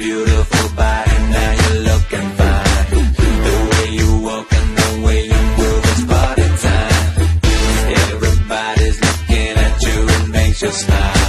beautiful body, now you're looking fine. The way you walk and the way you move is party time. Everybody's looking at you, and makes you smile.